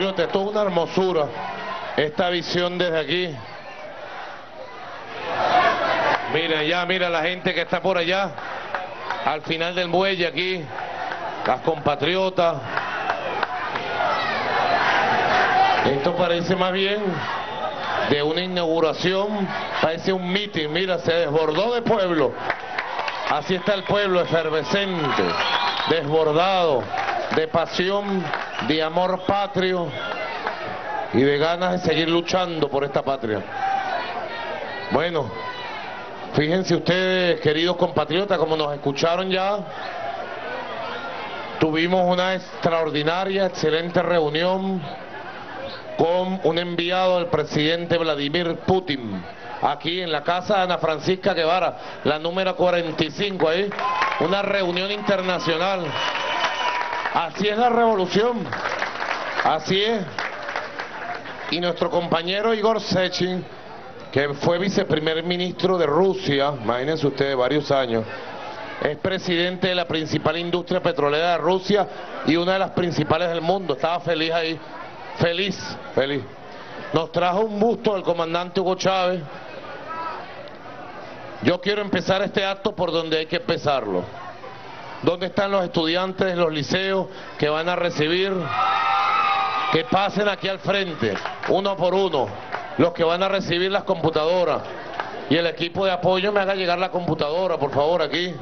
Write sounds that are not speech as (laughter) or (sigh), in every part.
compatriotas, esto es una hermosura, esta visión desde aquí. Mira ya, mira la gente que está por allá, al final del muelle aquí, las compatriotas. Esto parece más bien de una inauguración, parece un meeting, mira, se desbordó de pueblo. Así está el pueblo efervescente, desbordado de pasión, de amor patrio y de ganas de seguir luchando por esta patria. Bueno, fíjense ustedes, queridos compatriotas, como nos escucharon ya, tuvimos una extraordinaria, excelente reunión con un enviado del presidente Vladimir Putin, aquí en la casa de Ana Francisca Guevara, la número 45 ahí, una reunión internacional. Así es la revolución, así es. Y nuestro compañero Igor Sechin, que fue viceprimer ministro de Rusia, imagínense ustedes, varios años, es presidente de la principal industria petrolera de Rusia y una de las principales del mundo. Estaba feliz ahí Feliz, feliz. Nos trajo un busto del comandante Hugo Chávez. Yo quiero empezar este acto por donde hay que empezarlo. ¿Dónde están los estudiantes de los liceos que van a recibir? Que pasen aquí al frente, uno por uno, los que van a recibir las computadoras. Y el equipo de apoyo me haga llegar la computadora, por favor, aquí.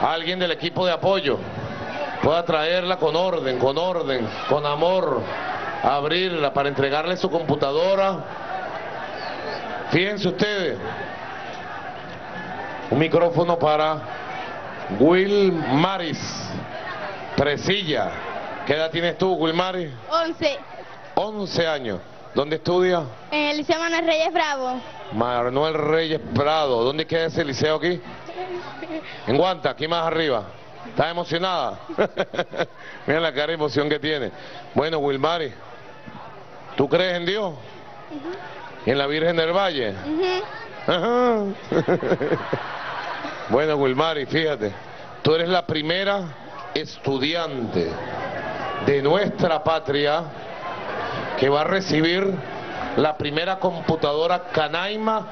Alguien del equipo de apoyo pueda traerla con orden, con orden, con amor, abrirla para entregarle su computadora. Fíjense ustedes, un micrófono para Will Maris, Presilla. ¿Qué edad tienes tú, Will Maris? 11. 11 años. ¿Dónde estudia? En el Liceo Manuel Reyes Bravo. Manuel Reyes Prado. ¿Dónde queda ese liceo aquí? (laughs) En Guanta, aquí más arriba. ¿Estás emocionada? (laughs) Mira la cara de emoción que tiene. Bueno, Wilmari, ¿tú crees en Dios? ¿En la Virgen del Valle? (laughs) bueno, Wilmari, fíjate, tú eres la primera estudiante de nuestra patria que va a recibir la primera computadora Canaima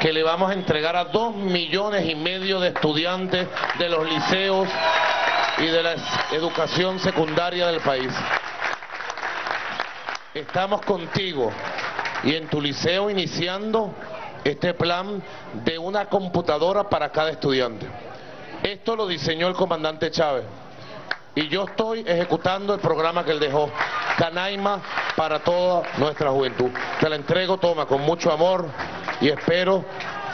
que le vamos a entregar a dos millones y medio de estudiantes de los liceos y de la educación secundaria del país. Estamos contigo y en tu liceo iniciando este plan de una computadora para cada estudiante. Esto lo diseñó el comandante Chávez y yo estoy ejecutando el programa que él dejó, Canaima para toda nuestra juventud. Te la entrego, toma, con mucho amor y espero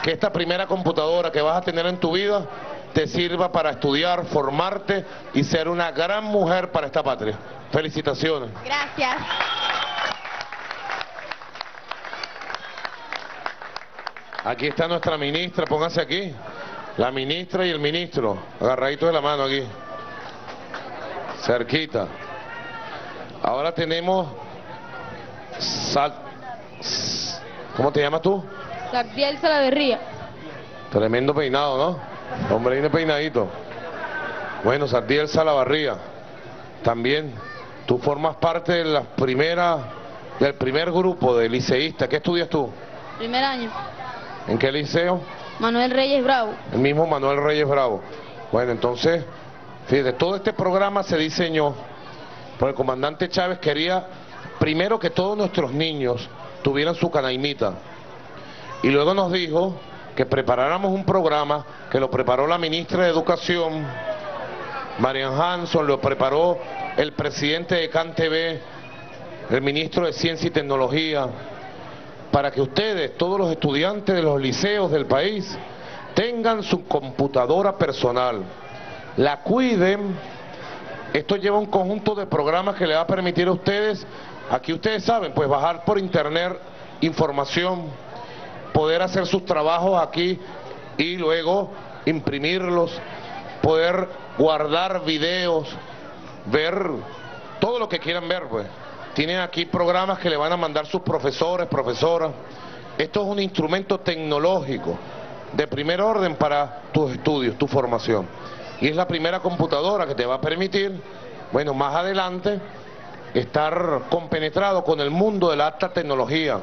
que esta primera computadora que vas a tener en tu vida te sirva para estudiar, formarte y ser una gran mujer para esta patria. Felicitaciones. Gracias. Aquí está nuestra ministra, póngase aquí. La ministra y el ministro, agarraditos de la mano aquí. Cerquita. Ahora tenemos... ¿Cómo te llamas tú? Sardiel Salaverría. Tremendo peinado, ¿no? Hombre, viene peinadito. Bueno, Sardiel Salavarría, también tú formas parte de la primera, del primer grupo de liceístas. ¿Qué estudias tú? Primer año. ¿En qué liceo? Manuel Reyes Bravo. El mismo Manuel Reyes Bravo. Bueno, entonces, fíjate, todo este programa se diseñó por el comandante Chávez. Quería, primero, que todos nuestros niños tuvieran su canaimita. Y luego nos dijo que preparáramos un programa que lo preparó la ministra de Educación, Marian Hanson, lo preparó el presidente de CanTV, el ministro de Ciencia y Tecnología, para que ustedes, todos los estudiantes de los liceos del país, tengan su computadora personal, la cuiden. Esto lleva un conjunto de programas que le va a permitir a ustedes, aquí ustedes saben, pues bajar por internet información, poder hacer sus trabajos aquí y luego imprimirlos, poder guardar videos, ver todo lo que quieran ver, pues. Tienen aquí programas que le van a mandar sus profesores, profesoras. Esto es un instrumento tecnológico de primer orden para tus estudios, tu formación. Y es la primera computadora que te va a permitir, bueno, más adelante, estar compenetrado con el mundo de la alta tecnología,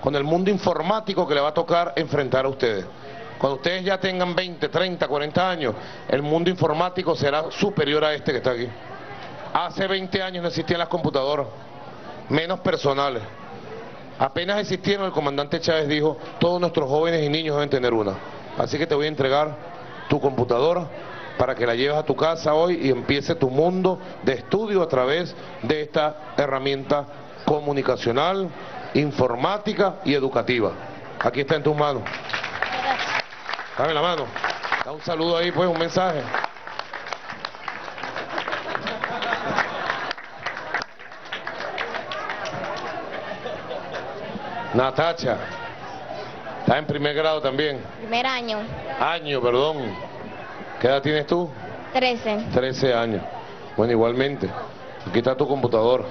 con el mundo informático que le va a tocar enfrentar a ustedes. Cuando ustedes ya tengan 20, 30, 40 años, el mundo informático será superior a este que está aquí. Hace 20 años no existían las computadoras, menos personales. Apenas existieron, el comandante Chávez dijo, todos nuestros jóvenes y niños deben tener una. Así que te voy a entregar tu computadora para que la lleves a tu casa hoy y empiece tu mundo de estudio a través de esta herramienta comunicacional, informática y educativa. Aquí está en tus manos. Dame la mano. Da un saludo ahí, pues, un mensaje. Natacha. Está en primer grado también. Primer año. Año, perdón. ¿Qué edad tienes tú? 13. 13 años. Bueno, igualmente. Aquí está tu computadora.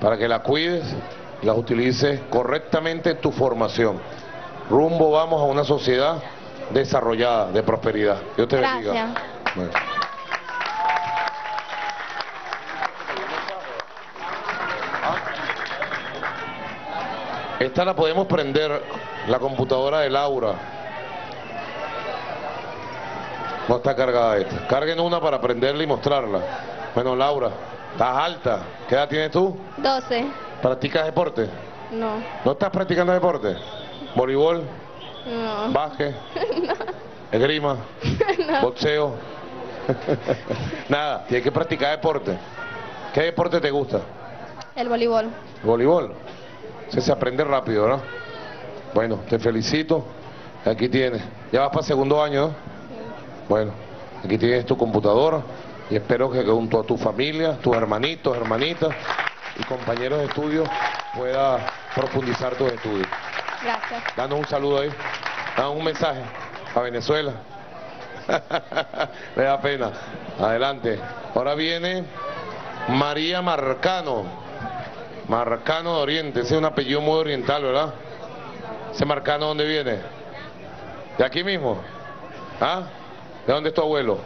Para que la cuides y la utilices correctamente en tu formación. Rumbo vamos a una sociedad desarrollada, de prosperidad. Dios te bendiga. Gracias. Bueno. Esta la podemos prender, la computadora de Laura. No está cargada esta. Carguen una para prenderla y mostrarla. Bueno, Laura, estás alta. ¿Qué edad tienes tú? 12. ¿Practicas deporte? No. ¿No estás practicando deporte? ¿Voleibol? No. ¿Básquet? (laughs) ¿Esgrima? (laughs) ¿Boxeo? (laughs) Nada, tienes que practicar deporte. ¿Qué deporte te gusta? El voleibol. Voleibol. Se, se aprende rápido, ¿no? Bueno, te felicito. Aquí tienes. Ya vas para segundo año, ¿no? Bueno, aquí tienes tu computadora y espero que junto a tu familia, tus hermanitos, hermanitas y compañeros de estudio pueda profundizar tus estudios. Gracias. Danos un saludo ahí. Danos un mensaje a Venezuela. (laughs) Me da pena. Adelante. Ahora viene María Marcano. Marcano de Oriente. Ese es un apellido muy oriental, ¿verdad? ¿Ese Marcano dónde viene? ¿De aquí mismo? ¿Ah? ¿De dónde es tu abuelo?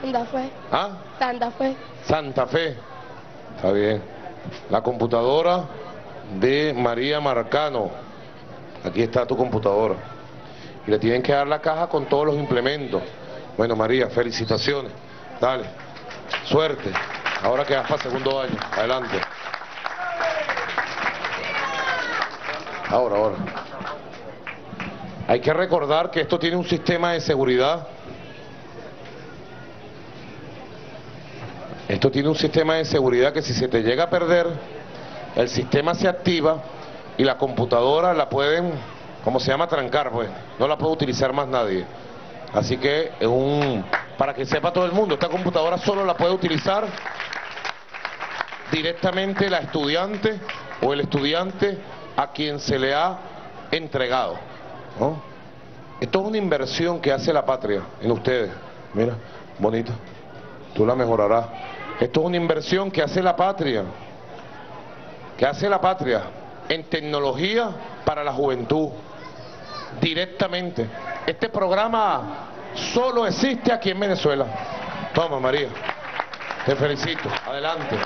Santa Fe. ¿Ah? Santa Fe. Santa Fe. Está bien. La computadora de María Marcano. Aquí está tu computadora. Y le tienen que dar la caja con todos los implementos. Bueno, María, felicitaciones. Dale. Suerte. Ahora que vas para segundo año. Adelante. Ahora, ahora. Hay que recordar que esto tiene un sistema de seguridad. Esto tiene un sistema de seguridad que si se te llega a perder, el sistema se activa y la computadora la pueden, ¿cómo se llama? Trancar, pues. No la puede utilizar más nadie. Así que es un, para que sepa todo el mundo, esta computadora solo la puede utilizar directamente la estudiante o el estudiante a quien se le ha entregado. ¿no? Esto es una inversión que hace la patria en ustedes. Mira, bonito. Tú la mejorarás. Esto es una inversión que hace la patria. Que hace la patria en tecnología para la juventud. Directamente. Este programa solo existe aquí en Venezuela. Toma, María. Te felicito. Adelante.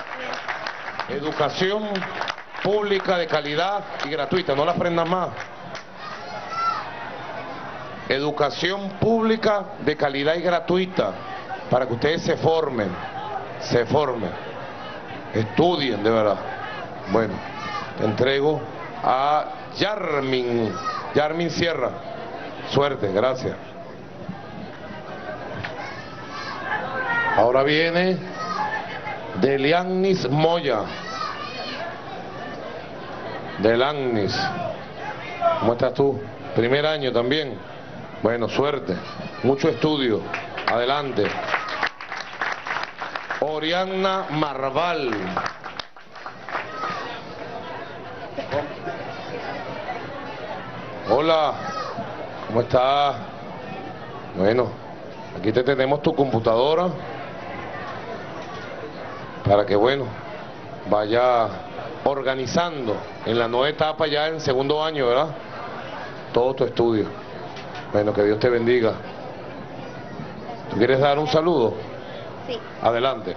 Educación pública de calidad y gratuita. No la aprendan más. Educación pública de calidad y gratuita para que ustedes se formen, se formen, estudien de verdad. Bueno, te entrego a Yarmin, Yarmin Sierra. Suerte, gracias. Ahora viene Delianis Moya. Delanis. ¿Cómo estás tú? Primer año también. Bueno, suerte. Mucho estudio. Adelante. Oriana Marval. Hola, ¿cómo estás? Bueno, aquí te tenemos tu computadora para que, bueno, vaya organizando en la nueva etapa ya en segundo año, ¿verdad? Todo tu estudio. Bueno, que Dios te bendiga. ¿Tú quieres dar un saludo? Sí. Adelante.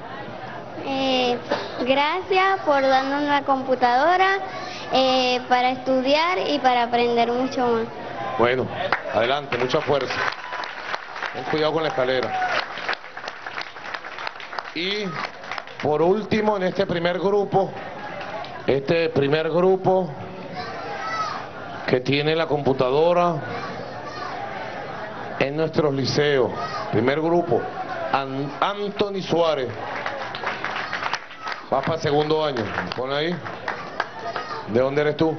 Eh, gracias por darnos una computadora eh, para estudiar y para aprender mucho más. Bueno, adelante, mucha fuerza. Ten cuidado con la escalera. Y por último, en este primer grupo, este primer grupo que tiene la computadora en nuestros liceos. Primer grupo, An- Anthony Suárez. Va para segundo año. Pon ahí. ¿De dónde eres tú?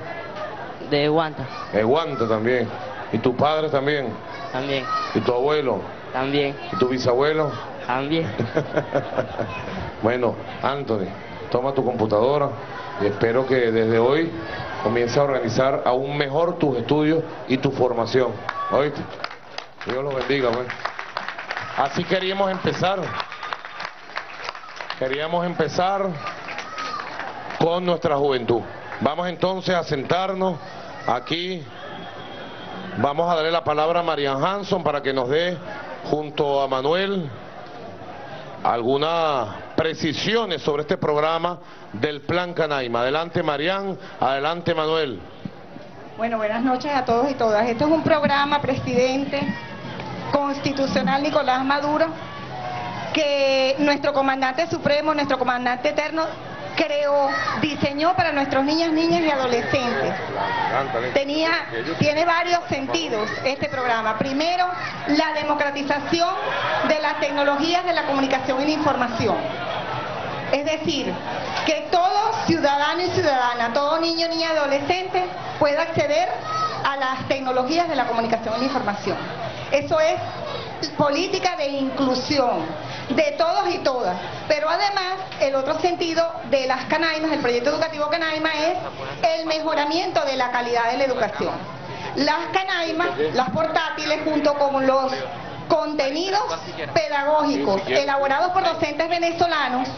De Guanta, De Guanta también. ¿Y tu padre también? también, ¿Y tu abuelo? también, ¿Y tu bisabuelo? también. (laughs) bueno, Anthony, toma tu computadora y espero que desde hoy comiences a organizar aún mejor tus estudios y tu formación. ¿Oíste? Dios los bendiga, pues. Así queríamos empezar. Queríamos empezar con nuestra juventud. Vamos entonces a sentarnos aquí. Vamos a darle la palabra a Marian Hanson para que nos dé, junto a Manuel, algunas precisiones sobre este programa del Plan Canaima. Adelante Marian, adelante Manuel. Bueno, buenas noches a todos y todas. Este es un programa, presidente constitucional Nicolás Maduro, que nuestro comandante supremo, nuestro comandante eterno, creó, diseñó para nuestros niños, niñas y adolescentes. Tenía, tiene varios sentidos este programa. Primero, la democratización de las tecnologías de la comunicación y la información. Es decir, que todo ciudadano y ciudadana, todo niño, niña, adolescente pueda acceder a las tecnologías de la comunicación y la información. Eso es política de inclusión de todos y todas. Pero además, el otro sentido de las Canaimas, el proyecto educativo Canaima, es el mejoramiento de la calidad de la educación. Las Canaimas, las portátiles, junto con los contenidos pedagógicos elaborados por docentes venezolanos,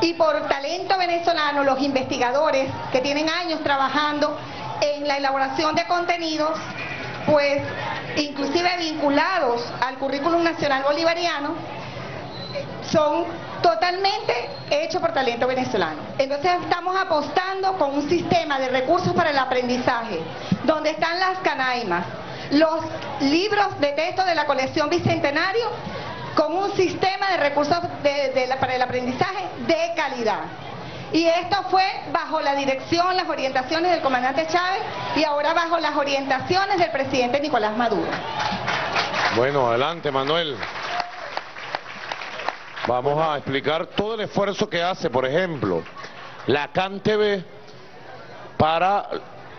y por talento venezolano, los investigadores que tienen años trabajando en la elaboración de contenidos, pues inclusive vinculados al currículum nacional bolivariano, son totalmente hechos por talento venezolano. Entonces estamos apostando con un sistema de recursos para el aprendizaje, donde están las canaimas, los libros de texto de la colección Bicentenario, con un sistema de recursos para el aprendizaje de calidad. Y esto fue bajo la dirección, las orientaciones del comandante Chávez y ahora bajo las orientaciones del presidente Nicolás Maduro. Bueno, adelante Manuel. Vamos a explicar todo el esfuerzo que hace, por ejemplo, la CanTV para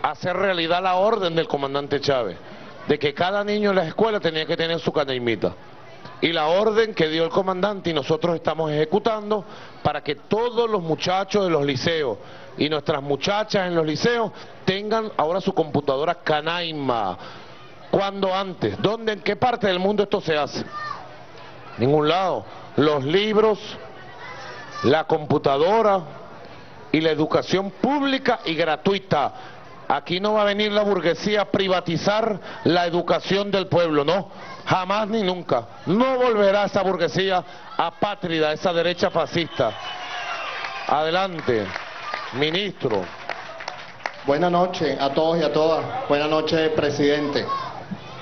hacer realidad la orden del comandante Chávez, de que cada niño en la escuela tenía que tener su canaimita. Y la orden que dio el comandante y nosotros estamos ejecutando para que todos los muchachos de los liceos y nuestras muchachas en los liceos tengan ahora su computadora Canaima. ¿Cuándo antes? ¿Dónde? ¿En qué parte del mundo esto se hace? Ningún lado. Los libros, la computadora y la educación pública y gratuita. Aquí no va a venir la burguesía a privatizar la educación del pueblo, no. Jamás ni nunca. No volverá esa burguesía apátrida, esa derecha fascista. Adelante, ministro. Buenas noches a todos y a todas. Buenas noches, presidente.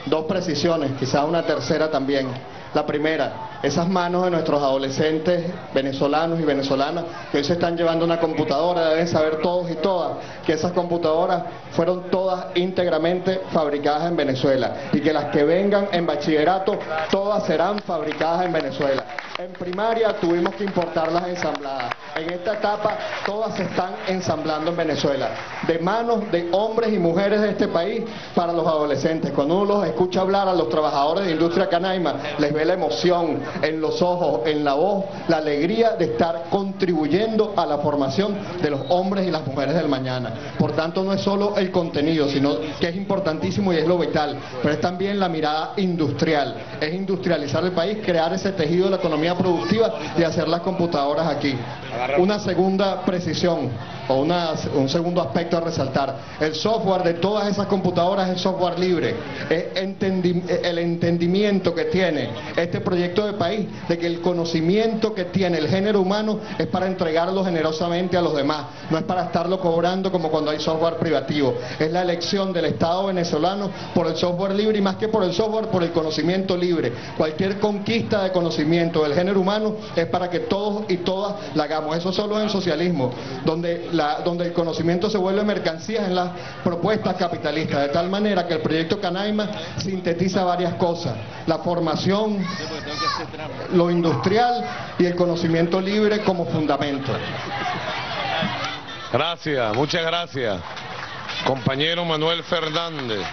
Dos precisiones, quizá una tercera también. La primera, esas manos de nuestros adolescentes venezolanos y venezolanas que hoy se están llevando una computadora, deben saber todos y todas que esas computadoras fueron todas íntegramente fabricadas en Venezuela y que las que vengan en bachillerato todas serán fabricadas en Venezuela. En primaria tuvimos que importarlas ensambladas. En esta etapa todas se están ensamblando en Venezuela, de manos de hombres y mujeres de este país para los adolescentes. Cuando uno los escucha hablar a los trabajadores de industria canaima, les ve la emoción en los ojos, en la voz, la alegría de estar contribuyendo a la formación de los hombres y las mujeres del mañana. Por tanto, no es solo el contenido, sino que es importantísimo y es lo vital, pero es también la mirada industrial, es industrializar el país, crear ese tejido de la economía productiva y hacer las computadoras aquí. Una segunda precisión o una- un segundo aspecto a resaltar. El software de todas esas computadoras es software libre. Es entendi- el entendimiento que tiene este proyecto de país de que el conocimiento que tiene el género humano es para entregarlo generosamente a los demás, no es para estarlo cobrando como cuando hay software privativo. Es la elección del Estado venezolano por el software libre y más que por el software, por el conocimiento libre. Cualquier conquista de conocimiento del género humano es para que todos y todas la hagamos. Eso solo es socialismo, donde, donde el conocimiento se vuelve mercancía en las propuestas capitalistas, de tal manera que el proyecto Canaima sintetiza varias cosas. La formación, lo industrial y el conocimiento libre como fundamento. Gracias, muchas gracias. Compañero Manuel Fernández.